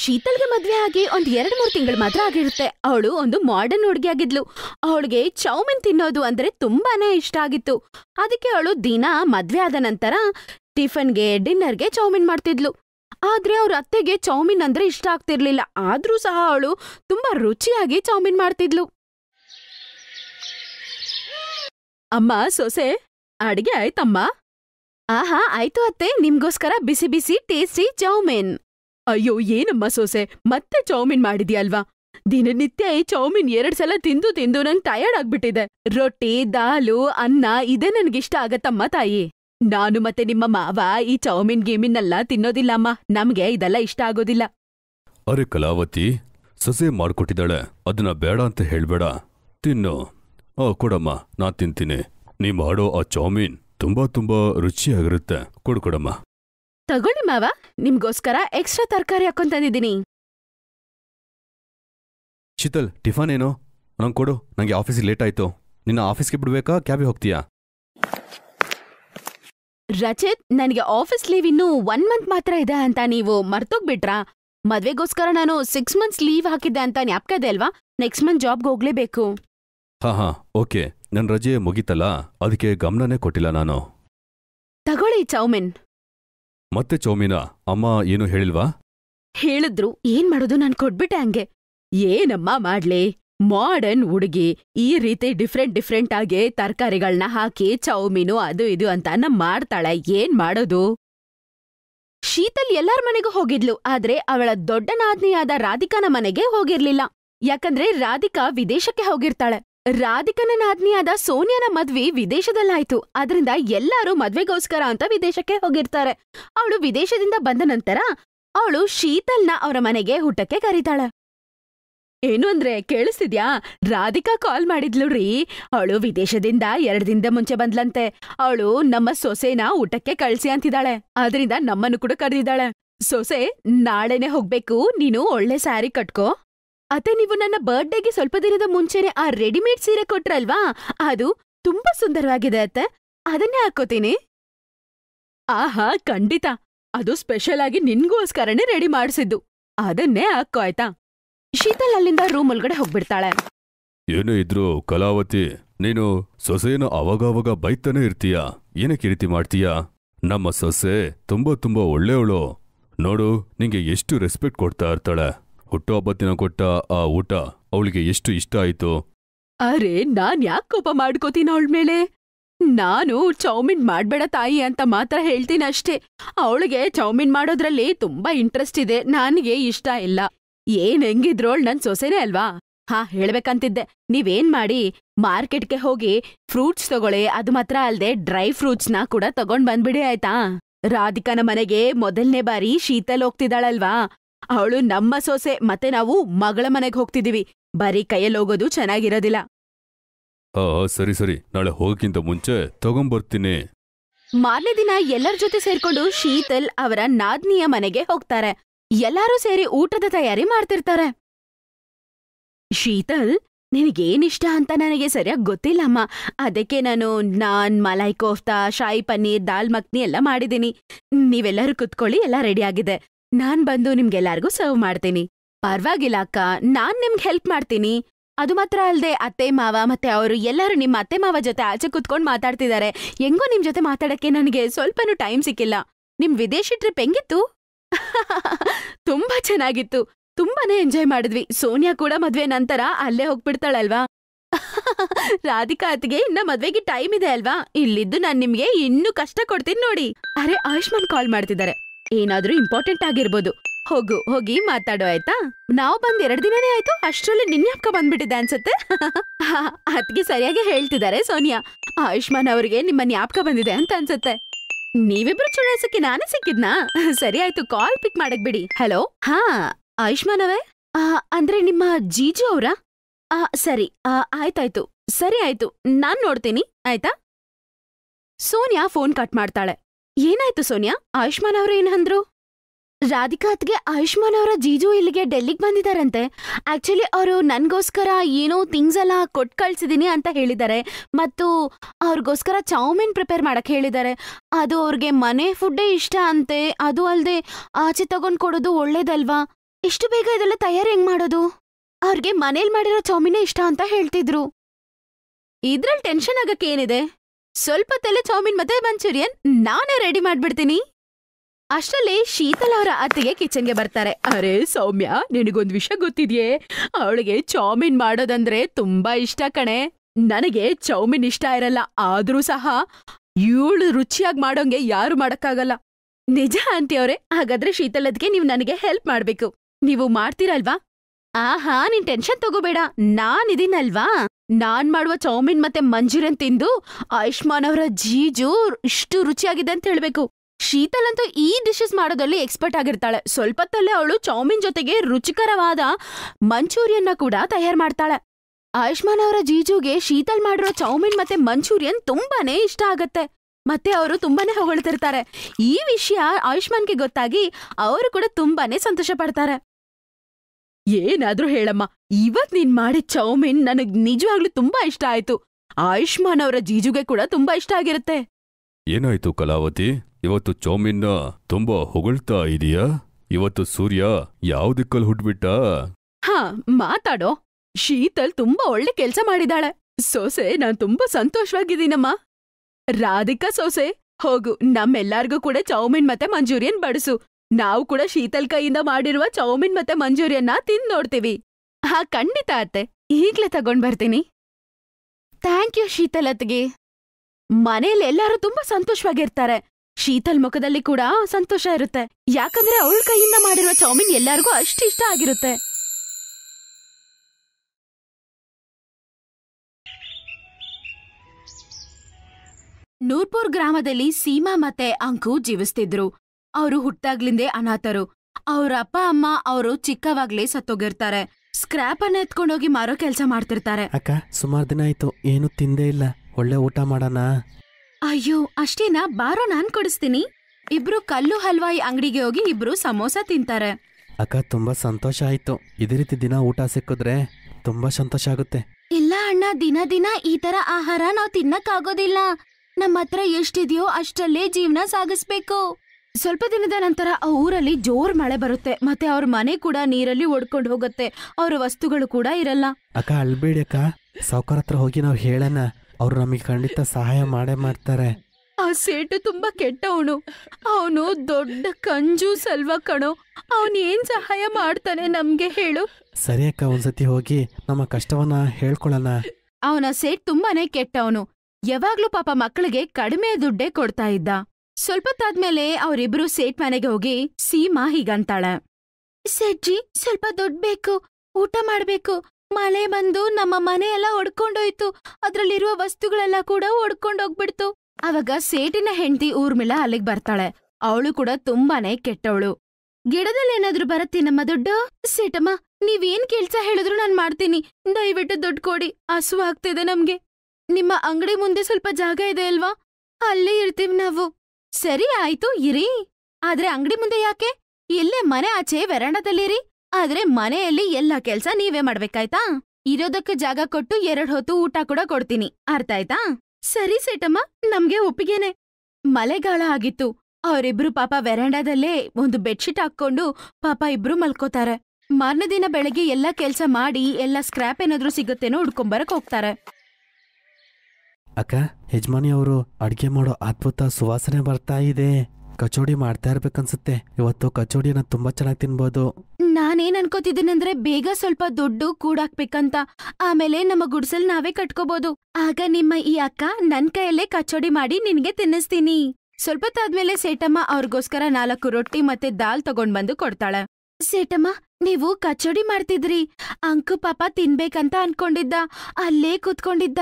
ಶೀತಲ್ಗೆ ಮದ್ವೆ ಆಗಿ ಒಂದ್ ಎರಡ್ ಮೂರ್ ತಿಂಗಳು ಮಾತ್ರ ಆಗಿರುತ್ತೆ. ಅವಳು ಒಂದು ಮಾಡರ್ನ್ ಹುಡುಗಿ ಆಗಿದ್ಲು. ಅವಳಿಗೆ ಚೌಮಿನ್ ತಿನ್ನೋದು ಅಂದ್ರೆ ತುಂಬಾನೇ ಇಷ್ಟ ಆಗಿತ್ತು. ಅದಕ್ಕೆ ಅವಳು ದಿನ ಮದ್ವೆ ಆದ ನಂತರ ಟಿಫನ್ಗೆ, ಡಿನ್ನರ್ಗೆ ಚೌಮಿನ್ ಮಾಡ್ತಿದ್ಲು. ಆದ್ರೆ ಅವ್ರ ಅತ್ತೆಗೆ ಚೌಮಿನ್ ಅಂದ್ರೆ ಇಷ್ಟ ಆಗ್ತಿರ್ಲಿಲ್ಲ. ಆದ್ರೂ ಸಹ ಅವಳು ತುಂಬಾ ರುಚಿಯಾಗಿ ಚೌಮಿನ್ ಮಾಡ್ತಿದ್ಲು. ಅಮ್ಮ, ಸೊಸೆ, ಅಡಿಗೆ ಆಯ್ತಮ್ಮ? ಆಹಾ, ಆಯ್ತು ಅತ್ತೆ. ನಿಮ್ಗೋಸ್ಕರ ಬಿಸಿ ಬಿಸಿ, ಟೇಸ್ಟಿ ಚೌಮಿನ್. ಅಯ್ಯೋ, ಏನಮ್ಮ ಸೊಸೆ, ಮತ್ತೆ ಚೌಮಿನ್ ಮಾಡಿದ್ಯಲ್ವಾ ದಿನನಿತ್ಯ ಈ ಚೌಮಿನ್ ಎರಡ್ ಸಲ ತಿಂದು ತಿಂದು ನಂಗ್ ಟಯರ್ಡ್ ಆಗ್ಬಿಟ್ಟಿದೆ. ರೊಟ್ಟಿ, ದಾಲು, ಅನ್ನ ಇದೇ ನನ್ಗಿಷ್ಟ ಆಗತ್ತಮ್ಮ ತಾಯಿ. ನಾನು ಮತ್ತೆ ನಿಮ್ಮ ಮಾವ ಈ ಚೌಮಿನ್ ಗೀಮಿನ್ನೆಲ್ಲ ತಿನ್ನೋದಿಲ್ಲಮ್ಮ. ನಮ್ಗೆ ಇದೆಲ್ಲ ಇಷ್ಟ ಆಗೋದಿಲ್ಲ. ಅರೆ ಕಲಾವತಿ, ಸೊಸೆ ಮಾಡ್ಕೊಟ್ಟಿದ್ದಾಳೆ. ಅದನ್ನ ಬೇಡ ಅಂತ ಹೇಳ್ಬೇಡ. ತಿನ್ನು. ಓ ಕೊಡಮ್ಮ ನಾ ತಿಂತೀನಿ. ನೀ ಮಾಡೋ ಆ ಚೌಮೀನ್ ತುಂಬಾ ತುಂಬಾ ರುಚಿಯಾಗಿರುತ್ತೆ. ಕೊಡು ಕೊಡಮ್ಮ. ತಗೊಳ್ಳಿ ಮಾವ. ನಿಮ್ಗೋಸ್ಕರ ಎಕ್ಸ್ಟ್ರಾ ತರಕಾರಿ ಹಾಕೊಂಡ್ ತಂದಿದ್ದೀನಿ. ಶೀತಲ್ ಟಿಫನ್ ಏನು? ನಂಗೆ ಕೊಡು. ನಂಗೆ ಆಫೀಸಿಗೆ ಲೇಟ್ ಆಯ್ತು. ನಿನ್ನ ಆಫೀಸ್ಗೆ ಬಿಡ್ಬೇಕಾ ಕ್ಯಾಬಿ ಹೋಗ್ತೀಯಾ? ರಚಿತ್ ನನಗೆ ಆಫೀಸ್ ಲೀವ್ ಇನ್ನು ಒನ್ ಮಂತ್ ಮಾತ್ರ ಇದೆ ಅಂತ ನೀವು ಮರ್ತೋಗ್ಬಿಟ್ರಾ? ಮದ್ವೆಗೋಸ್ಕರ ನಾನು ಸಿಕ್ಸ್ ಮಂತ್ಸ್ ಲೀವ್ ಹಾಕಿದ್ದೆ ಅಂತ ನ್ಯಾಪ್ಕ ಇದೆ ಅಲ್ವಾ? ನೆಕ್ಸ್ಟ್ ಮಂತ್ ಜಾಬ್ಗೆ ಹೋಗ್ಲೇಬೇಕು. ಹಾ ಹಾ ಓಕೆ. ನನ್ನ ರಜೆ ಮುಗೀತಲ್ಲ ಅದಕ್ಕೆ ಗಮನನೇ ಕೊಟ್ಟಿಲ್ಲ ನಾನು. ತಗೊಳ್ಳಿ ಚೌಮಿನ್. ಮತ್ತೆ ಚೌಮೀನ ಅಮ್ಮ ಏನು ಹೇಳಿಲ್ವಾ? ಹೇಳಿದ್ರು. ಏನ್ ಮಾಡೋದು? ನಾನ್ ಕೊಟ್ಬಿಟ್ಟೆ ಹಂಗೆ. ಏನಮ್ಮ ಮಾಡ್ಲಿ? ಮಾಡರ್ನ್ ಹುಡುಗಿ ಈ ರೀತಿ ಡಿಫ್ರೆಂಟ್ ಡಿಫ್ರೆಂಟ್ ಆಗಿ ತರಕಾರಿಗಳನ್ನ ಹಾಕಿ ಚೌಮೀನು ಅದು ಇದು ಅಂತ ನಮ್ ಮಾಡ್ತಾಳೆ. ಏನ್ ಮಾಡೋದು? ಶೀತಲ್ ಎಲ್ಲಾರ್ ಮನೆಗೂ ಹೋಗಿದ್ಲು. ಆದ್ರೆ ಅವಳ ದೊಡ್ಡ ನಾದ್ನಿಯಾದ ರಾಧಿಕಾನ ಮನೆಗೆ ಹೋಗಿರ್ಲಿಲ್ಲ. ಯಾಕಂದ್ರೆ ರಾಧಿಕಾ ವಿದೇಶಕ್ಕೆ ಹೋಗಿರ್ತಾಳೆ. ರಾಧಿಕನ ನಾದ್ನಿಯಾದ ಸೋನಿಯಾನ ಮದ್ವಿ ವಿದೇಶದಲ್ಲಾಯ್ತು. ಅದರಿಂದ ಎಲ್ಲರೂ ಮದ್ವೆಗೋಸ್ಕರ ಅಂತ ವಿದೇಶಕ್ಕೆ ಹೋಗಿರ್ತಾರೆ. ಅವಳು ವಿದೇಶದಿಂದ ಬಂದ ನಂತರ ಅವಳು ಶೀತಲ್ನ ಅವರ ಮನೆಗೆ ಊಟಕ್ಕೆ ಕರೀತಾಳೆ. ಏನು ಅಂದ್ರೆ, ಕೇಳಿಸ್ತಿದ್ಯಾ? ರಾಧಿಕಾ ಕಾಲ್ ಮಾಡಿದ್ಲು ರೀ. ಅವಳು ವಿದೇಶದಿಂದ ಎರಡು ದಿನದ ಮುಂಚೆ ಬಂದ್ಲಂತೆ. ಅವಳು ನಮ್ಮ ಸೊಸೆನ ಊಟಕ್ಕೆ ಕಳ್ಸಿ ಅಂತಿದ್ದಾಳೆ. ಆದ್ರಿಂದ ನಮ್ಮನ್ನು ಕೂಡ ಕರೆದಿದ್ದಾಳೆ. ಸೊಸೆ, ನಾಳೆನೆ ಹೋಗ್ಬೇಕು. ನೀನು ಒಳ್ಳೆ ಸ್ಯಾರಿ ಕಟ್ಕೋ. ಅತ್ತೆ ನೀವು ನನ್ನ ಬರ್ಡೇಗೆ ಸ್ವಲ್ಪ ದಿನದ ಮುಂಚೆನೆ ಆ ರೆಡಿಮೇಡ್ ಸೀರೆ ಕೊಟ್ರಲ್ವಾ? ಅದು ತುಂಬಾ ಸುಂದರವಾಗಿದೆ ಅತ್ತೆ. ಅದನ್ನೇ ಹಾಕೋತೀನಿ. ಆಹಾ, ಖಂಡಿತ. ಅದು ಸ್ಪೆಷಲ್ ಆಗಿ ನಿನ್ಗೋಸ್ಕರನೇ ರೆಡಿ ಮಾಡಿಸಿದ್ದು. ಅದನ್ನೇ ಹಾಕೋ, ಆಯ್ತಾ? ಶೀತಲ್ ಅಲ್ಲಿಂದ ರೂಮ್ ಒಳಗಡೆ ಹೋಗ್ಬಿಡ್ತಾಳೆ. ಏನೇ ಇದ್ರು, ಕಲಾವತಿ, ನೀನು ಸೊಸೆನ ಅವಾಗವಾಗ ಬೈತಾನೆ ಇರ್ತೀಯ? ಏನಕ್ಕೆ ರೀತಿ ಮಾಡ್ತೀಯಾ? ನಮ್ಮ ಸೊಸೆ ತುಂಬಾ ತುಂಬಾ ಒಳ್ಳೆಯವಳು. ನೋಡು, ನಿಂಗೆ ಎಷ್ಟು ರೆಸ್ಪೆಕ್ಟ್ ಕೊಡ್ತಾ ಇರ್ತಾಳೆ. ಹುಟ್ಟುಹಬ್ಬತ್ತಿನ ಕೊಟ್ಟ ಆ ಊಟ ಅವಳಿಗೆ ಎಷ್ಟು ಇಷ್ಟ ಆಯ್ತು? ಅರೆ, ನಾನ್ ಯಾಕೆ ಕೋಪ ಮಾಡ್ಕೋತೀನಿ ಅವಳ ಮೇಲೆ? ನಾನು ಚೌಮಿನ್ ಮಾಡ್ಬೇಡ ತಾಯಿ ಅಂತ ಮಾತ್ರ ಹೇಳ್ತೀನಿ ಅಷ್ಟೇ. ಅವಳಿಗೆ ಚೌಮಿನ್ ಮಾಡೋದ್ರಲ್ಲಿ ತುಂಬಾ ಇಂಟ್ರೆಸ್ಟ್ ಇದೆ, ನನಗೆ ಇಷ್ಟ ಇಲ್ಲ. ಏನ್ ಹೆಂಗಿದ್ರೋಳ್ ನನ್ ಸೊಸೆನೇ ಅಲ್ವಾ? ಹಾ, ಹೇಳ್ಬೇಕಂತಿದ್ದೆ. ನೀವೇನ್ ಮಾಡಿ, ಮಾರ್ಕೆಟ್ಗೆ ಹೋಗಿ ಫ್ರೂಟ್ಸ್ ತಗೊಳ್ಳಿ, ಅದು ಮಾತ್ರ ಅಲ್ದೆ ಡ್ರೈ ಫ್ರೂಟ್ಸ್ನ ಕೂಡ ತಗೊಂಡ್ ಬಂದ್ಬಿಡಿ ಆಯ್ತಾ? ರಾಧಿಕನ ಮನೆಗೆ ಮೊದಲನೇ ಬಾರಿ ಶೀತಲ್ ಹೋಗ್ತಿದ್ದಾಳಲ್ವಾ? ಅವಳು ನಮ್ಮ ಸೊಸೆ ಮತ್ತೆ ನಾವು ಮಗಳ ಮನೆಗೆ ಹೋಗ್ತಿದೀವಿ ಬರೀ ಕೈಯಲ್ಲಿ ಹೋಗೋದು ಚೆನ್ನಾಗಿರೋದಿಲ್ಲ. ಓ ಸರಿ ಸರಿ. ನಾಳೆ ಹೋಗಕ್ಕಿಂತ ಮುಂಚೆ ತಗೊಂಬರ್ತೀನಿ. ಮಾರನೇ ದಿನ ಎಲ್ಲರ ಜೊತೆ ಸೇರ್ಕೊಂಡು ಶೀತಲ್ ಅವರ ನಾದ್ನಿಯ ಮನೆಗೆ ಹೋಗ್ತಾರೆ. ಎಲ್ಲರೂ ಸೇರಿ ಊಟದ ತಯಾರಿ ಮಾಡ್ತಿರ್ತಾರೆ. ಶೀತಲ್ ನಿನಗೇನಿಷ್ಟ ಅಂತ ನನಗೆ ಸರಿಯಾಗಿ ಗೊತ್ತಿಲ್ಲಮ್ಮ. ಅದಕ್ಕೆ ನಾನು ನಾನ್ ಮಲೈ ಕೋಫ್ತಾ ಶಾಯಿ ಪನ್ನೀರ್ ದಾಲ್ ಮಕ್ನಿ ಎಲ್ಲ ಮಾಡಿದ್ದೀನಿ. ನೀವೆಲ್ಲರೂ ಕುತ್ಕೊಳ್ಳಿ ಎಲ್ಲ ರೆಡಿ ಆಗಿದೆ. ನಾನ್ ಬಂದು ನಿಮ್ಗೆಲ್ಲಾರ್ಗೂ ಸರ್ವ್ ಮಾಡ್ತೀನಿ. ಪರ್ವಾಗಿಲ್ಲ ಅಕ್ಕ, ನಾನ್ ನಿಮ್ಗೆ ಹೆಲ್ಪ್ ಮಾಡ್ತೀನಿ. ಅದು ಮಾತ್ರ ಅಲ್ಲದೆ ಅತ್ತೆ, ಮಾವ ಮತ್ತೆ ಅವರು ಎಲ್ಲರೂ ನಿಮ್ಮ ಅತ್ತೆ, ಮಾವ ಜೊತೆ ಆಚೆ ಕುತ್ಕೊಂಡು ಮಾತಾಡ್ತಿದ್ದಾರೆ ಹೆಂಗೋ ನಿಮ್ ಜೊತೆ ಮಾತಾಡಕ್ಕೆ ನನಗೆ ಸ್ವಲ್ಪನೂ ಟೈಮ್ ಸಿಕ್ಕಿಲ್ಲ. ನಿಮ್ ವಿದೇಶಿ ಟ್ರಿಪ್ ಹೆಂಗಿತ್ತು? ತುಂಬಾ ಚೆನ್ನಾಗಿತ್ತು. ತುಂಬಾನೇ ಎಂಜಾಯ್ ಮಾಡಿದ್ವಿ. ಸೋನಿಯಾ ಕೂಡ ಮದ್ವೆ ನಂತರ ಅಲ್ಲೇ ಹೋಗ್ಬಿಡ್ತಾಳಲ್ವಾ? ರಾಧಿಕಾ ಅತ್ತಿಗೆ ಇನ್ನ ಮದ್ವೆಗೆ ಟೈಮ್ ಇದೆ ಅಲ್ವಾ? ಇಲ್ಲಿದ್ದು ನಾನ್ ನಿಮ್ಗೆ ಇನ್ನೂ ಕಷ್ಟ ಕೊಡ್ತೀನಿ ನೋಡಿ. ಅರೆ, ಆಯುಷ್ಮಾನ್ ಕಾಲ್ ಮಾಡ್ತಿದ್ದಾರೆ ಏನಾದ್ರೂ ಇಂಪಾರ್ಟೆಂಟ್ ಆಗಿರ್ಬೋದು. ಹೋಗು, ಹೋಗಿ ಮಾತಾಡೋ, ಆಯ್ತಾ? ನಾವ್ ಬಂದ್ ಎರಡ್ ದಿನನೇ ಆಯ್ತು, ಅಷ್ಟ್ರಲ್ಲಿ ನಿನ್ಯಾಪ್ಕ ಬಂದ್ಬಿಟ್ಟಿದೆ ಅನ್ಸತ್ತೆ? ಅದ್ಗೆ ಸರಿಯಾಗಿ ಹೇಳ್ತಿದ್ದಾರೆ ಸೋನಿಯಾ. ಆಯುಷ್ಮಾನ್ ಅವ್ರಿಗೆ ನಿಮ್ಮ ಜ್ಞಾಪಕ ಬಂದಿದೆ ಅಂತ ಅನ್ಸತ್ತೆ. ನೀವಿಬ್ರು ಚುಡಾಸಕ್ಕೆ ನಾನೇ ಸಿಕ್ಕಿದ್ನಾ? ಸರಿ ಆಯ್ತು ಕಾಲ್ ಪಿಕ್ ಮಾಡಕ್ ಬಿಡಿ. ಹಲೋ ಹಾ, ಆಯುಷ್ಮಾನ್ ಅವೇ ಅಂದ್ರೆ ನಿಮ್ಮ ಜೀಜು ಅವರಾ? ಸರಿ ಆಯ್ತಾಯ್ತು. ಸರಿ ಆಯ್ತು, ನಾನ್ ನೋಡ್ತೀನಿ, ಆಯ್ತಾ? ಸೋನಿಯಾ ಫೋನ್ ಕಟ್ ಮಾಡ್ತಾಳೆ. ಏನಾಯ್ತು ಸೋನಿಯಾ? ಆಯುಷ್ಮಾನ್ ಅವರು ಏನಂದ್ರು ರಾಧಿಕಾತ್ಗೆ ಆಯುಷ್ಮಾನ್ ಅವರ ಜೀಜು ಇಲ್ಲಿಗೆ ಡೆಲ್ಲಿಗೆ ಬಂದಿದಾರಂತೆ. ಆಕ್ಚುಲಿ ಅವರು ನನ್ಗೋಸ್ಕರ ಏನೋ ಥಿಂಗ್ಸ್ ಎಲ್ಲ ಕೊಟ್ ಕಳ್ಸಿದೀನಿ ಅಂತ ಹೇಳಿದ್ದಾರೆ. ಮತ್ತು ಅವ್ರಿಗೋಸ್ಕರ ಚೌಮಿನ್ ಪ್ರಿಪೇರ್ ಮಾಡಕ್ ಹೇಳಿದ್ದಾರೆ. ಅದು ಅವ್ರಿಗೆ ಮನೆ ಫುಡ್ಡೇ ಇಷ್ಟ ಅಂತೆ. ಅದು ಅಲ್ಲದೆ ಆಚೆ ತಗೊಂಡು ಕೊಡೋದು ಒಳ್ಳೇದಲ್ವಾ? ಇಷ್ಟು ಬೇಗ ಇದೆಲ್ಲ ತಯಾರಿ ಹೆಂಗ್ ಮಾಡೋದು? ಅವ್ರಿಗೆ ಮನೇಲಿ ಮಾಡಿರೋ ಚೌಮಿನೇ ಇಷ್ಟ ಅಂತ ಹೇಳ್ತಿದ್ರು. ಇದ್ರಲ್ಲಿ ಟೆನ್ಷನ್ ಆಗಕ್ಕೆ ಏನಿದೆ? ಸ್ವಲ್ಪ ತಲೆ ಚೌಮಿನ್ ಮತ್ತೆ ಮಂಚೂರಿಯನ್ ನಾನೇ ರೆಡಿ ಮಾಡ್ಬಿಡ್ತೀನಿ. ಅಷ್ಟರಲ್ಲಿ ಶೀತಲ್ ಅವರ ಅತ್ತಿಗೆ ಕಿಚನ್ಗೆ ಬರ್ತಾರೆ. ಅರೆ ಸೌಮ್ಯ, ನಿನಗೊಂದ್ ವಿಷಯ ಗೊತ್ತಿದ್ಯೇ? ಅವಳಿಗೆ ಚೌಮಿನ್ ಮಾಡೋದಂದ್ರೆ ತುಂಬಾ ಇಷ್ಟ ಕಣೆ. ನನಗೆ ಚೌಮಿನ್ ಇಷ್ಟ ಇರಲ್ಲ, ಆದ್ರೂ ಸಹ ಇವಳು ರುಚಿಯಾಗಿ ಮಾಡೋಂಗೆ ಯಾರು ಮಾಡಕ್ಕಾಗಲ್ಲ. ನಿಜ ಆಂಟಿ ಅವರೇ, ಹಾಗಾದ್ರೆ ಶೀತಲದ್ಗೆ ನೀವು ನನಗೆ ಹೆಲ್ಪ್ ಮಾಡ್ಬೇಕು. ನೀವು ಮಾಡ್ತೀರಲ್ವಾ? ಆಹಾ, ನೀನ್ ಟೆನ್ಷನ್ ತಗೋಬೇಡ. ನಾನಿದೀನಲ್ವಾ ನಾನ್ ಮಾಡುವ ಚೌಮಿನ್ ಮತ್ತೆ ಮಂಜೂರಿಯನ್ ತಿಂದು ಆಯುಷ್ಮಾನ್ ಅವರ ಜೀಜು ಇಷ್ಟು ರುಚಿಯಾಗಿದೆ ಅಂತ ಹೇಳ್ಬೇಕು. ಶೀತಲ್ ಅಂತೂ ಈ ಡಿಶಸ್ ಮಾಡೋದಲ್ಲಿ ಎಕ್ಸ್ಪರ್ಟ್ ಆಗಿರ್ತಾಳೆ. ಸ್ವಲ್ಪತ್ತಲ್ಲೇ ಅವಳು ಚೌಮಿನ್ ಜೊತೆಗೆ ರುಚಿಕರವಾದ ಮಂಚೂರಿಯನ್ನ ಕೂಡ ತಯಾರು ಮಾಡ್ತಾಳೆ. ಆಯುಷ್ಮಾನ್ ಅವರ ಜೀಜುಗೆ ಶೀತಲ್ ಮಾಡಿರೋ ಚೌಮಿನ್ ಮತ್ತೆ ಮಂಚೂರಿಯನ್ ತುಂಬಾನೇ ಇಷ್ಟ ಆಗತ್ತೆ. ಮತ್ತೆ ಅವರು ತುಂಬಾನೇ ಹೊಗಳ್ತಿರ್ತಾರೆ. ಈ ವಿಷಯ ಆಯುಷ್ಮಾನ್ಗೆ ಗೊತ್ತಾಗಿ ಅವರು ಕೂಡ ತುಂಬಾನೇ ಸಂತೋಷ ಪಡ್ತಾರೆ. ಏನಾದ್ರೂ ಹೇಳಮ್ಮ. ಇವತ್ ನೀನ್ ಮಾಡಿದ ಚೌಮಿನ್ ನನಗ್ ನಿಜವಾಗ್ಲೂ ತುಂಬಾ ಇಷ್ಟ ಆಯ್ತು. ಆಯುಷ್ಮಾನ್ ಅವರ ಜೀಜುಗೆ ಕೂಡ ತುಂಬಾ ಇಷ್ಟ ಆಗಿರುತ್ತೆ. ಏನಾಯ್ತು ಕಲಾವತಿ? ಇವತ್ತು ಚೌಮಿನ್ನ ತುಂಬಾ ಹೊಗಳ್ತಾ ಇದೀಯಾ? ಇವತ್ತು ಸೂರ್ಯ ಯಾವ ದಿಕ್ಕಲ್ಲಿ ಹುಟ್ಬಿಟ್ಟ? ಹಾ ಮಾತಾಡೋ. ಶೀತಲ್ ತುಂಬಾ ಒಳ್ಳೆ ಕೆಲ್ಸ ಮಾಡಿದಾಳೆ. ಸೊಸೆ ನಾನ್ ತುಂಬಾ ಸಂತೋಷವಾಗಿದ್ದೀನಮ್ಮ. ರಾಧಿಕಾ ಸೊಸೆ ಹೋಗು ನಮ್ಮೆಲ್ಲಾರ್ಗೂ ಕೂಡ ಚೌಮಿನ್ ಮತ್ತೆ ಮಂಚೂರಿಯನ್ ಬಡಿಸು. ನಾವು ಕೂಡ ಶೀತಲ್ ಕೈಯಿಂದ ಮಾಡಿರುವ ಚೌಮಿನ್ ಮತ್ತೆ ಮಂಜೂರಿಯನ್ನ ತಿಂದ್ ನೋಡ್ತೀವಿ. ಹಾ, ಖಂಡಿತ ಅತ್ತೆ. ಈಗ್ಲೇ ತಗೊಂಡ್ ಬರ್ತೀನಿ. ಥ್ಯಾಂಕ್ ಯು ಶೀತಲ್ ಅತ್ಗೆ ಮನೇಲಿ ಎಲ್ಲರೂ ತುಂಬಾ ಸಂತೋಷವಾಗಿರ್ತಾರೆ. ಶೀತಲ್ ಮುಖದಲ್ಲಿ ಕೂಡ ಸಂತೋಷ ಇರುತ್ತೆ. ಯಾಕಂದ್ರೆ ಅವಳ ಕೈಯಿಂದ ಮಾಡಿರುವ ಚೌಮಿನ್ ಎಲ್ಲರಿಗೂ ಅಷ್ಟಿಷ್ಟ ಆಗಿರುತ್ತೆ. ನೂರ್ಪುರ್ ಗ್ರಾಮದಲ್ಲಿ ಸೀಮಾ ಮತ್ತೆ ಅಂಕು ಜೀವಿಸ್ತಿದ್ರು. ಅವರು ಹುಟ್ಟಾಗ್ಲಿಂದೇ ಅನಾಥರು. ಅವ್ರ ಅಪ್ಪ ಅಮ್ಮ ಅವರು ಚಿಕ್ಕವಾಗ್ಲೇ ಸತ್ತೋಗಿರ್ತಾರೆ. ಸ್ಕ್ರಾಪ್ ಅನ್ನ ಎತ್ಕೊಂಡೋಗಿ ಮಾರೋ ಕೆಲಸ ಮಾಡ್ತಿರ್ತಾರೆ. ಅಕ್ಕ ಸುಮಾರು ದಿನ ಆಯ್ತು. ಏನು ತಿಂದೇ ಇಲ್ಲ. ಒಳ್ಳೆ ಊಟ ಮಾಡೋಣ? ಅಯ್ಯೋ ಅಷ್ಟೇನಾ? ಬಾರೋ ನಾನ್ ಕೊಡಿಸ್ತೀನಿ. ಇಬ್ರು ಕಲ್ಲು ಹಲ್ವಾಯಿ ಅಂಗಡಿಗೆ ಹೋಗಿ ಇಬ್ರು ಸಮೋಸ ತಿಂತಾರೆ. ಅಕ್ಕ ತುಂಬಾ ಸಂತೋಷ ಆಯ್ತು. ಇದೇ ರೀತಿ ದಿನ ಊಟ ಸಿಕ್ಕಿದ್ರೆ ತುಂಬಾ ಸಂತೋಷ ಆಗುತ್ತೆ. ಇಲ್ಲ ಅಣ್ಣ ದಿನ ದಿನ ಈ ತರ ಆಹಾರ ನಾವ್ ತಿನ್ನಕ್ಕಾಗೋದಿಲ್ಲ. ನಮ್ಮ ಹತ್ರ ಎಷ್ಟಿದೆಯೋ ಅಷ್ಟಲ್ಲೇ ಜೀವನ ಸಾಗಿಸ್ಬೇಕು. ಸ್ವಲ್ಪ ದಿನದ ನಂತರ ಆ ಊರಲ್ಲಿ ಜೋರ್ ಮಳೆ ಬರುತ್ತೆ. ಮತ್ತೆ ಅವ್ರ ಮನೆ ಕೂಡ ನೀರಲ್ಲಿ ಒಡ್ಕೊಂಡು ಹೋಗುತ್ತೆ. ಅವ್ರ ವಸ್ತುಗಳು ಕೂಡ ಇರಲ್ಲ. ಅಕ್ಕ ಅಳ್ಬೇಡಿ ಅಕ್ಕ. ಸಾವ್ಕಾರ ಹತ್ರ ಹೋಗಿ ನಾವು ಹೇಳೋಣ. ಅವ್ರು ನಮಗೆ ಖಂಡಿತ ಸಹಾಯ ಮಾಡೇ ಮಾಡ್ತಾರೆ. ಆ ಸೇಟು ತುಂಬಾ ಕೆಟ್ಟವನು ಅವನು ದೊಡ್ಡ ಕಂಜು ಅಲ್ವಾ ಕಣೋ. ಅವನ್ ಏನ್ ಸಹಾಯ ಮಾಡ್ತಾನೆ ನಮ್ಗೆ ಹೇಳು. ಸರಿ ಅಕ್ಕ ಒಂದ್ಸತಿ ಹೋಗಿ ನಮ್ಮ ಕಷ್ಟವನ್ನ ಹೇಳ್ಕೊಳ್ಳೋಣ ಅವನ ಸೇಟ್ ತುಂಬಾನೇ ಕೆಟ್ಟವನು. ಯಾವಾಗ್ಲೂ ಪಾಪ ಮಕ್ಕಳಿಗೆ ಕಡಿಮೆ ದುಡ್ಡೇ ಕೊಡ್ತಾ ಇದ್ದ. ಸ್ವಲ್ಪ ತಾದ್ಮೇಲೆ ಅವರಿಬ್ರು ಸೇಟ್ ಮನೆಗೆ ಹೋಗಿ ಸೀಮಾ ಹೀಗಂತಾಳೆ. ಸೇಜ್ಜಿ ಸ್ವಲ್ಪ ದುಡ್ಡು ಬೇಕು, ಊಟ ಮಾಡ್ಬೇಕು. ಮಳೆ ಬಂದು ನಮ್ಮ ಮನೆ ಎಲ್ಲ ಒಡ್ಕೊಂಡೋಯ್ತು. ಅದ್ರಲ್ಲಿರುವ ವಸ್ತುಗಳೆಲ್ಲ ಕೂಡ ಒಡ್ಕೊಂಡೋಗ್ಬಿಡ್ತು. ಅವಾಗ ಸೇಟಿನ ಹೆಂಡತಿ ಊರ್ಮಿಳ ಅಲ್ಲಿಗೆ ಬರ್ತಾಳೆ. ಅವಳು ಕೂಡ ತುಂಬಾನೇ ಕೆಟ್ಟವಳು. ಗಿಡದಲ್ಲಿ ಏನಾದ್ರೂ ಬರತ್ತೆ ನಮ್ಮ ದುಡ್ಡು? ಸೇಟಮ್ಮ ನೀವೇನ್ ಕೆಲ್ಸ ಹೇಳಿದ್ರು ನಾನ್ ಮಾಡ್ತೀನಿ. ದಯವಿಟ್ಟು ದುಡ್ಡು ಕೊಡಿ. ಹಸು ಆಗ್ತಿದೆ ನಮ್ಗೆ. ನಿಮ್ಮ ಅಂಗಡಿ ಮುಂದೆ ಸ್ವಲ್ಪ ಜಾಗ ಇದೆ ಅಲ್ವಾ? ಅಲ್ಲೇ ಇರ್ತೀವಿ ನಾವು. ಸರಿ ಆಯ್ತು, ಇರಿ. ಆದ್ರೆ ಅಂಗಡಿ ಮುಂದೆ ಯಾಕೆ? ಇಲ್ಲೇ ಮನೆ ಆಚೆ ವೆರಾಂಡದಲ್ಲಿರಿ. ಆದ್ರೆ ಮನೆಯಲ್ಲಿ ಎಲ್ಲ ಕೆಲ್ಸ ನೀವೇ ಮಾಡ್ಬೇಕಾಯ್ತಾ? ಇರೋದಕ್ಕೆ ಜಾಗ ಕೊಟ್ಟು ಎರಡ್ ಹೊತ್ತು ಊಟ ಕೂಡ ಕೊಡ್ತೀನಿ. ಅರ್ಥ ಆಯ್ತಾ? ಸರಿ ಸೇಟಮ್ಮ ನಮ್ಗೆ ಒಪ್ಪಿಗೆನೆ. ಮಳೆಗಾಲ ಆಗಿತ್ತು. ಅವರಿಬ್ರು ಪಾಪ ವೆರಾಂಡದಲ್ಲೇ ಒಂದು ಬೆಡ್ಶೀಟ್ ಹಾಕೊಂಡು ಪಾಪ ಇಬ್ರು ಮಲ್ಕೋತಾರೆ. ಮಾರನೇ ದಿನ ಬೆಳಗ್ಗೆ ಎಲ್ಲ ಕೆಲ್ಸ ಮಾಡಿ, ಎಲ್ಲ ಸ್ಕ್ರಾಪ್ ಏನಾದ್ರೂ ಸಿಗುತ್ತೇನೋ ಹುಡ್ಕೊಂಬರಕ್ ಹೋಗ್ತಾರೆ. ಅಕ್ಕ, ಯಜಮಾನಿ ಅವರು ಅಡ್ಗೆ ಮಾಡೋ ಅದ್ಭುತ ಸುವಾಸನೆ ಬರ್ತಾ ಇದೆ. ಕಚೋಡಿ ಮಾಡ್ತಾ ಇರ್ಬೇಕನ್ಸುತ್ತೆ. ಇವತ್ತು ಕಚೋಡಿನ ತುಂಬಾ ಚೆನ್ನಾಗಿ ತಿನ್ಬೋದು. ನಾನೇನ್ ಅನ್ಕೋತಿದ್ದೀನಂದ್ರೆ ಬೇಗ ಸ್ವಲ್ಪ ದುಡ್ಡು ಕೂಡಾಕ್ಬೇಕಂತ. ಆಮೇಲೆ ನಮ್ಮ ಗುಡ್ಸಲ್ ನಾವೇ ಕಟ್ಕೋಬಹುದು ಆಗ ನಿಮ್ಮ ಈ ಅಕ್ಕ ನನ್ ಕೈಯಲ್ಲೇ ಕಚೋಡಿ ಮಾಡಿ ನಿನ್ಗೆ ತಿನ್ನಿಸ್ತೀನಿ. ಸ್ವಲ್ಪ ತಾದ್ಮೇಲೆ ಸೇಟಮ್ಮ ಅವ್ರಿಗೋಸ್ಕರ ನಾಲ್ಕು ರೊಟ್ಟಿ ಮತ್ತೆ ದಾಲ್ ತಗೊಂಡ್ ಬಂದು ಕೊಡ್ತಾಳೆ. ಸೇಟಮ್ಮ, ನೀವು ಕಚೋಡಿ ಮಾಡ್ತಿದ್ರಿ. ಅಂಕು ಪಾಪ ತಿನ್ಬೇಕಂತ ಅನ್ಕೊಂಡಿದ್ದ. ಅಲ್ಲೇ ಕೂತ್ಕೊಂಡಿದ್ದ.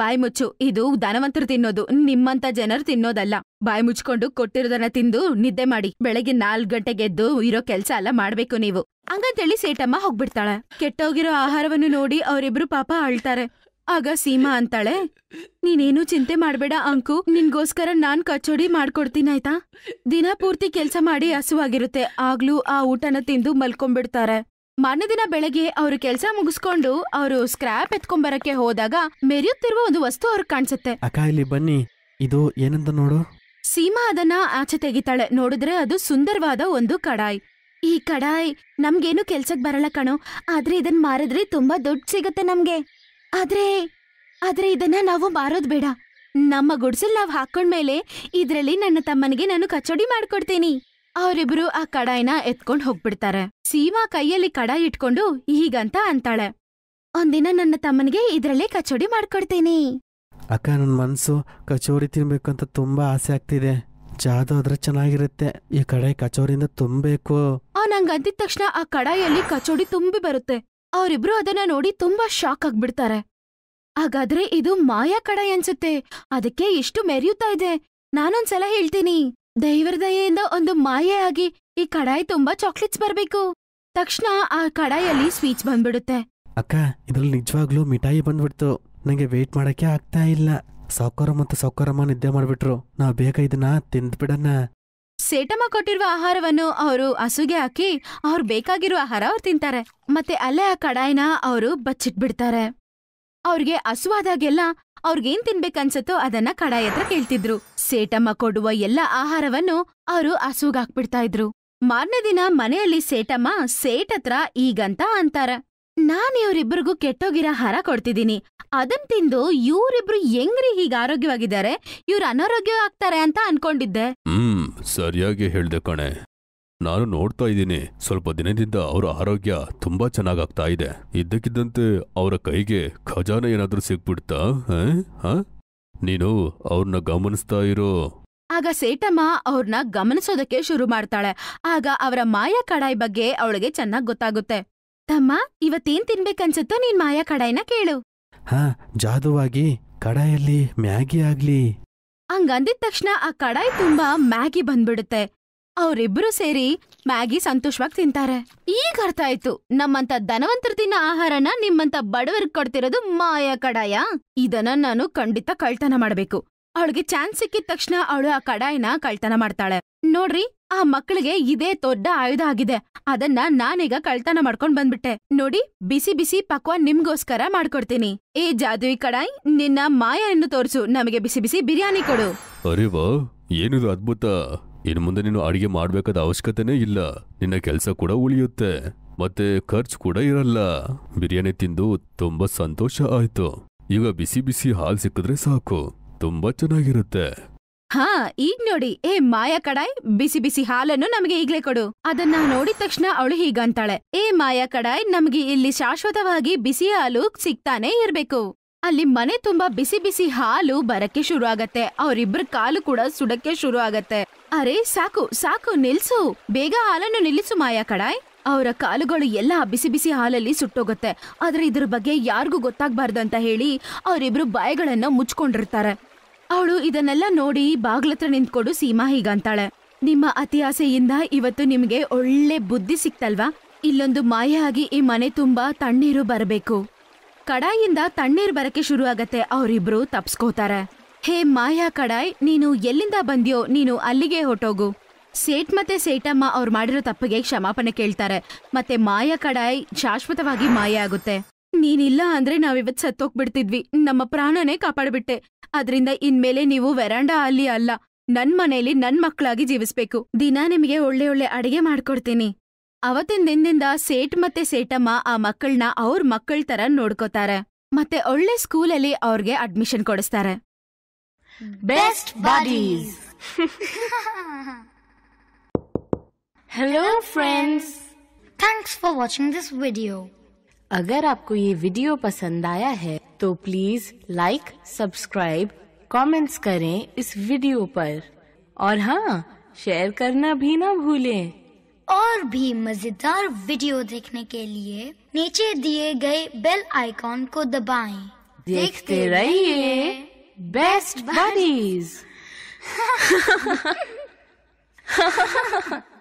ಬಾಯ್ ಮುಚ್ಚು. ಇದು ಧನವಂತರು ತಿನ್ನೋದು, ನಿಮ್ಮಂತ ಜನರು ತಿನ್ನೋದಲ್ಲ. ಬಾಯಿ ಮುಚ್ಕೊಂಡು ಕೊಟ್ಟಿರೋದನ್ನ ತಿಂದು ನಿದ್ದೆ ಮಾಡಿ. ಬೆಳಗ್ಗೆ ನಾಲ್ಕು ಗಂಟೆಗೆ ಎದ್ದು ಇರೋ ಕೆಲ್ಸ ಎಲ್ಲ ಮಾಡ್ಬೇಕು ನೀವು. ಹಂಗಂತೇಳಿ ಸೇಟಮ್ಮ ಹೋಗ್ಬಿಡ್ತಾಳೆ. ಕೆಟ್ಟೋಗಿರೋ ಆಹಾರವನ್ನು ನೋಡಿ ಅವರಿಬ್ರು ಪಾಪ ಅಳ್ತಾರೆ. ಆಗ ಸೀಮಾ ಅಂತಾಳೆ, ನೀನೇನು ಚಿಂತೆ ಮಾಡ್ಬೇಡ ಅಂಕು. ನಿನ್ಗೋಸ್ಕರ ನಾನ್ ಕಚೋಡಿ ಮಾಡ್ಕೊಡ್ತೀನಾಯ್ತಾ ದಿನ ಪೂರ್ತಿ ಕೆಲ್ಸ ಮಾಡಿ ಹಸುವಾಗಿರುತ್ತೆ. ಆಗ್ಲೂ ಆ ಊಟನ ತಿಂದು ಮಲ್ಕೊಂಡ್ಬಿಡ್ತಾರೆ. ಮಾರನೇ ದಿನ ಬೆಳಗ್ಗೆ ಅವರು ಕೆಲಸ ಮುಗಿಸ್ಕೊಂಡು ಅವರು ಸ್ಕ್ರಾಪ್ ಎತ್ಕೊಂಬರಕ್ಕೆ ಹೋದಾಗ ಮೆರೆಯುತ್ತಿರುವ ಒಂದು ವಸ್ತು ಅವ್ರಿಗೆ ಕಾಣಿಸುತ್ತೆ. ಅಕ್ಕ ಇಲ್ಲಿ ಬನ್ನಿ. ಇದು ಏನಂತ ನೋಡು? ಸೀಮಾ ಅದನ್ನ ಆಚೆ ತೆಗಿತಾಳೆ. ನೋಡಿದ್ರೆ ಅದು ಸುಂದರವಾದ ಒಂದು ಕಡಾಯಿ. ಈ ಕಡಾಯಿ ನಮ್ಗೇನು ಕೆಲ್ಸಕ್ ಬರಲ್ಲ ಕಣೋ. ಆದ್ರೆ ಇದನ್ ಮಾರಿದ್ರೆ ತುಂಬಾ ದುಡ್ಡು ಸಿಗುತ್ತೆ ನಮ್ಗೆ. ಆದ್ರೆ ಆದ್ರೆ ಇದನ್ನ ನಾವು ಮಾರೋದ್ ಬೇಡ. ನಮ್ಮ ಗುಡ್ಸಲ್ ನಾವ್ ಹಾಕೊಂಡ್ಮೇಲೆ ಇದ್ರಲ್ಲಿ ನನ್ನ ತಮ್ಮನಿಗೆ ನಾನು ಕಚೋಡಿ ಮಾಡ್ಕೊಡ್ತೀನಿ. ಅವರಿಬ್ರು ಆ ಕಡಾಯಿನ ಎತ್ಕೊಂಡ್ ಹೋಗ್ಬಿಡ್ತಾರೆ. ಸೀಮಾ ಕೈಯಲ್ಲಿ ಕಡಾಯಿ ಇಟ್ಕೊಂಡು ಹೀಗಂತ ಅಂತಾಳೆ. ಒಂದಿನ ನನ್ನ ತಮ್ಮನಿಗೆ ಇದ್ರಲ್ಲೇ ಕಚೋಡಿ ಮಾಡ್ಕೊಡ್ತೀನಿ. ಅಕ್ಕ ನನ್ನ ಮನ್ಸು ಕಚೋರಿ ಅಂತ ತುಂಬಾ ಆಸೆ ಆಗ್ತಿದೆ. ಜಾದು ಆದ್ರೆ ಚೆನ್ನಾಗಿರುತ್ತೆ. ಈ ಕಡೆ ಕಚೋರಿಯಿಂದ ತುಂಬಬೇಕು. ಹಂಗಂದಿದ ತಕ್ಷಣ ಆ ಕಡಾಯಲ್ಲಿ ಕಚೋಡಿ ತುಂಬಿ ಬರುತ್ತೆ. ಅವರಿಬ್ರು ಅದನ್ನ ನೋಡಿ ತುಂಬಾ ಶಾಕ್ ಆಗ್ಬಿಡ್ತಾರೆ. ಹಾಗಾದ್ರೆ ಇದು ಮಾಯಾ ಕಡಾಯಿ ಅನ್ಸುತ್ತೆ. ಅದಕ್ಕೆ ಇಷ್ಟು ಮೆರೆಯುತ್ತಾ ಇದೆ. ನಾನೊಂದ್ಸಲ ಹೇಳ್ತೀನಿ. ದೈವರ ದಯೆಯಿಂದ ಒಂದು ಮಾಯೆ ಆಗಿ ಈ ಕಡಾಯಿ ತುಂಬಾ ಚಾಕ್ಲೇಟ್ಸ್ ಬರ್ಬೇಕು. ತಕ್ಷಣ ಆ ಕಡಾಯಲ್ಲಿ ಸ್ವೀಟ್ಸ್ ಬಂದ್ಬಿಡುತ್ತೆ. ಅಕ್ಕ ಇದ್ರಲ್ಲಿ ನಿಜವಾಗ್ಲೂ ಮಿಠಾಯಿ ಬಂದ್ಬಿಡ್ತು. ನಂಗೆ ವೇಟ್ ಮಾಡಕ್ಕೆ ಆಗ್ತಾ ಇಲ್ಲ. ಸೌಕರ ಮತ್ತು ಸೌಕರಮ್ಮ ನಿದ್ದೆ ಮಾಡ್ಬಿಟ್ರು. ನಾವ್ ಬೇಗ ಇದನ್ನ ತಿಂದ್ಬಿಡಣ ಸೇಟಮ್ಮ ಕೊಟ್ಟಿರುವ ಆಹಾರವನ್ನು ಅವರು ಹಸುಗೆ ಹಾಕಿ ಅವ್ರು ಬೇಕಾಗಿರೋ ಆಹಾರ ಅವ್ರು ತಿಂತಾರೆ. ಮತ್ತೆ ಅಲ್ಲೇ ಆ ಕಡಾಯಿನ ಅವರು ಬಚ್ಚಿಟ್ಬಿಡ್ತಾರೆ. ಅವ್ರಿಗೆ ಹಸುವಾದಾಗೆಲ್ಲ ಅವ್ರಿಗೇನ್ ತಿನ್ಬೇಕನ್ಸತ್ತೋ ಅದನ್ನ ಕಡಾಯಿ ಹತ್ರ ಕೇಳ್ತಿದ್ರು. ಸೇಟಮ್ಮ ಕೊಡುವ ಎಲ್ಲ ಆಹಾರವನ್ನು ಅವರು ಹಸುಗಾಕ್ಬಿಡ್ತಾ ಇದ್ರು ಮಾರನೇ ದಿನ ಮನೆಯಲ್ಲಿ ಸೇಟಮ್ಮ, ಸೇಟ್ ಹತ್ರ ಈಗಂತ ಅಂತಾರ. ನಾನ್ ಇವ್ರಿಬ್ರಿಗೂ ಕೆಟ್ಟೋಗಿರೋ ಹಾರ ಕೊಡ್ತಿದ್ದೀನಿ. ಅದನ್ ತಿಂದು ಇವ್ರಿಬ್ರು ಹೆಂಗ್ರಿ ಹೀಗ ಆರೋಗ್ಯವಾಗಿದ್ದಾರೆ? ಇವ್ರು ಅನಾರೋಗ್ಯ ಆಗ್ತಾರೆ ಅಂತ ಅನ್ಕೊಂಡಿದ್ದೆ. ಹ್ಮ್, ಸರಿಯಾಗಿ ಹೇಳ್ದೆ ಕಣೆ. ನಾನು ನೋಡ್ತಾ ಇದ್ದೀನಿ. ಸ್ವಲ್ಪ ದಿನದಿಂದ ಅವರ ಆರೋಗ್ಯ ತುಂಬಾ ಚೆನ್ನಾಗಾಗ್ತಾ ಇದೆ. ಇದ್ದಕ್ಕಿದ್ದಂತೆ ಅವರ ಕೈಗೆ ಖಜಾನೆ ಏನಾದ್ರೂ ಸಿಕ್ಬಿಡ್ತಾ? ನೀನು ಅವ್ರನ್ನ ಗಮನಿಸ್ತಾ ಇರೋ. ಆಗ ಸೇಟಮ್ಮ ಅವ್ರನ್ನ ಗಮನಿಸೋದಕ್ಕೆ ಶುರು ಮಾಡ್ತಾಳೆ. ಆಗ ಅವರ ಮಾಯಾ ಕಡಾಯಿ ಬಗ್ಗೆ ಅವಳಿಗೆ ಚೆನ್ನಾಗ್ ಗೊತ್ತಾಗುತ್ತೆ. ತಮ್ಮ ಇವತ್ತೇನ್ ತಿನ್ಬೇಕನ್ಸುತ್ತೋ ನೀನ್ ಮಾಯಾ ಕಡಾಯಿನ ಕೇಳು. ಹಾ ಜಾದುವಾಗಿ ಕಡಾಯಲ್ಲಿ ಮ್ಯಾಗಿ ಆಗ್ಲಿ. ಹಂಗಂದಿದ ತಕ್ಷಣ ಆ ಕಡಾಯಿ ತುಂಬಾ ಮ್ಯಾಗಿ ಬಂದ್ಬಿಡುತ್ತೆ. ಅವ್ರಿಬ್ರು ಸೇರಿ ಮ್ಯಾಗಿ ಸಂತೋಷವಾಗಿ ತಿಂತಾರೆ. ಈಗ ಅರ್ಥ ಆಯ್ತು ನಮ್ಮಂತ ಧನವಂತರ ತಿನ್ನ ಆಹಾರನ ನಿಮ್ಮಂತ ಬಡವರ್ಗ್ ಕೊಡ್ತಿರೋದು ಮಾಯಾ ಕಡಾಯ. ಇದನ್ನ ನಾನು ಖಂಡಿತ ಕಳ್ತನ ಮಾಡ್ಬೇಕು. ಅವಳಿಗೆ ಚಾನ್ಸ್ ಸಿಕ್ಕಿದ ತಕ್ಷಣ ಅವಳು ಆ ಕಡಾಯಿನ ಕಳ್ತನ ಮಾಡ್ತಾಳೆ. ನೋಡ್ರಿ, ಆ ಮಕ್ಕಳಿಗೆ ಇದೇ ದೊಡ್ಡ ಆಯುಧ ಆಗಿದೆ. ಅದನ್ನ ನಾನೀಗ ಕಳ್ತನ ಮಾಡ್ಕೊಂಡ್ ಬಂದ್ಬಿಟ್ಟೆ. ನೋಡಿ, ಬಿಸಿ ಬಿಸಿ ಪಕ್ವ ನಿಮ್ಗೋಸ್ಕರ ಮಾಡ್ಕೊಡ್ತೀನಿ. ಏ ಜಾದುವಿ ಕಡಾಯ್, ನಿನ್ನ ಮಾಯನ್ನು ತೋರಿಸು. ನಮಗೆ ಬಿಸಿ ಬಿಸಿ ಬಿರಿಯಾನಿ ಕೊಡು. ಅರೆ ವಾ, ಏನಿದು ಅದ್ಭುತ. ಇನ್ನು ಮುಂದೆ ನೀನು ಅಡುಗೆ ಮಾಡಬೇಕಾದ ಅವಶ್ಯಕತೆನೇ ಇಲ್ಲ. ನಿನ್ನ ಕೆಲಸ ಕೂಡ ಉಳಿಯುತ್ತೆ. ಮತ್ತೆ ಖರ್ಚು ಕೂಡ ಇರಲ್ಲ. ಬಿರಿಯಾನಿ ತಿಂದು ತುಂಬಾ ಸಂತೋಷ ಆಯ್ತು. ಈಗ ಬಿಸಿ ಬಿಸಿ ಹಾಲು ಸಿಕ್ಕಿದ್ರೆ ಸಾಕು. ತುಂಬಾ ಚೆನ್ನಾಗಿರುತ್ತೆ. ಹಾ, ಈಗ ನೋಡಿ. ಏ, ಮಾಯಾ ಕಡಾಯ್, ಬಿಸಿ ಬಿಸಿ ಹಾಲನ್ನು ನಮಗೆ ಈಗ್ಲೇ ಕೊಡು. ಅದನ್ನ ನೋಡಿದ ತಕ್ಷಣ ಅವಳು ಹೀಗಂತಾಳೆ. ಏ, ಮಾಯಾ ಕಡಾಯ್, ನಮ್ಗೆ ಇಲ್ಲಿ ಶಾಶ್ವತವಾಗಿ ಬಿಸಿ ಹಾಲು ಸಿಗ್ತಾನೆ ಇರ್ಬೇಕು. ಅಲ್ಲಿ ಮನೆ ತುಂಬಾ ಬಿಸಿ ಬಿಸಿ ಹಾಲು ಬರಕ್ಕೆ ಶುರು ಆಗತ್ತೆ ಅವರಿಬ್ರ ಕಾಲು ಕೂಡ ಸುಡಕ್ಕೆ ಶುರು ಆಗತ್ತೆ ಅರೆ, ಸಾಕು ಸಾಕು, ನಿಲ್ಸು. ಬೇಗ ಹಾಲನ್ನು ನಿಲ್ಲಿಸು ಮಾಯಾ ಕಡಾಯ್ ಅವರ ಕಾಲುಗಳು ಎಲ್ಲ ಬಿಸಿ ಬಿಸಿ ಹಾಲಲ್ಲಿ ಸುಟ್ಟೋಗುತ್ತೆ. ಆದ್ರೆ ಇದ್ರ ಬಗ್ಗೆ ಯಾರಿಗೂ ಗೊತ್ತಾಗ್ಬಾರ್ದು ಅಂತ ಹೇಳಿ ಅವರಿಬ್ರು ಬಾಯಿಗಳನ್ನ ಮುಚ್ಕೊಂಡಿರ್ತಾರೆ. ಅವಳು ಇದನ್ನೆಲ್ಲ ನೋಡಿ ಬಾಗ್ಲತ್ರ ನಿಂತ್ಕೊಂಡು ಸೀಮಾ ಹೀಗಂತಾಳೆ. ನಿಮ್ಮ ಅತಿಯಾಸೆಯಿಂದ ಇವತ್ತು ನಿಮಗೆ ಒಳ್ಳೆ ಬುದ್ಧಿ ಸಿಕ್ತಲ್ವಾ? ಇಲ್ಲೊಂದು ಮಾಯ ಆಗಿ ಈ ಮನೆ ತುಂಬಾ ತಣ್ಣೀರು ಬರಬೇಕು. ಕಡಾಯಿಂದ ತಣ್ಣೀರ್ ಬರಕ್ಕೆ ಶುರು ಆಗತ್ತೆ ಅವರಿಬ್ರು ತಪ್ಸ್ಕೋತಾರೆ. ಹೇ ಮಾಯಾ ಕಡಾಯ್, ನೀನು ಎಲ್ಲಿಂದ ಬಂದ್ಯೋ ನೀನು ಅಲ್ಲಿಗೆ ಹೊಟ್ಟೋಗು ಸೇಟ್ ಮತ್ತೆ ಸೇಟಮ್ಮ ಅವ್ರು ಮಾಡಿರೋ ತಪ್ಪಿಗೆ ಕ್ಷಮಾಪಣೆ ಕೇಳ್ತಾರೆ. ಮತ್ತೆ ಮಾಯಾ ಕಡಾಯ್ ಶಾಶ್ವತವಾಗಿ ಮಾಯ ಆಗುತ್ತೆ. ನೀನಿಲ್ಲ ಅಂದ್ರೆ ನಾವಿವತ್ ಸತ್ತೋಗ್ಬಿಡ್ತಿದ್ವಿ. ನಮ್ಮ ಪ್ರಾಣನೇ ಕಾಪಾಡ್ಬಿಟ್ಟೆ. ಅದ್ರಿಂದ ಇನ್ಮೇಲೆ ನೀವು ವೆರಾಂಡ ಅಲ್ಲಿ ಅಲ್ಲ. ನನ್ ಮನೆಯಲ್ಲಿ ನನ್ ಮಕ್ಕಳಾಗಿ ಜೀವಿಸ್ಬೇಕು. ದಿನ ನಿಮಗೆ ಒಳ್ಳೆ ಒಳ್ಳೆ ಅಡಿಗೆ ಮಾಡ್ಕೊಡ್ತೀನಿ. ಅವತ್ತಿನ ದಿನದಿಂದ ಸೇಟ್ ಮತ್ತೆ ಸೇಟಮ್ಮ ಆ ಮಕ್ಕಳನ್ನ ಅವ್ರ ಮಕ್ಕಳ ತರ ನೋಡ್ಕೋತಾರೆ ಮತ್ತೆ ಒಳ್ಳೆ ಸ್ಕೂಲಲ್ಲಿ ಅವ್ರಿಗೆ ಅಡ್ಮಿಷನ್ ಕೊಡಿಸ್ತಾರೆ Best Buddies. Hello friends. Thanks for watching this video. अगर आपको ये वीडियो पसंद आया है तो प्लीज लाइक सब्सक्राइब कमेंट्स करें इस वीडियो पर और हाँ शेयर करना भी ना भूलें और भी मज़ेदार वीडियो देखने के लिए नीचे दिए गए बेल आइकॉन को दबाएँ। देखते रहिए बेस्ट बडीज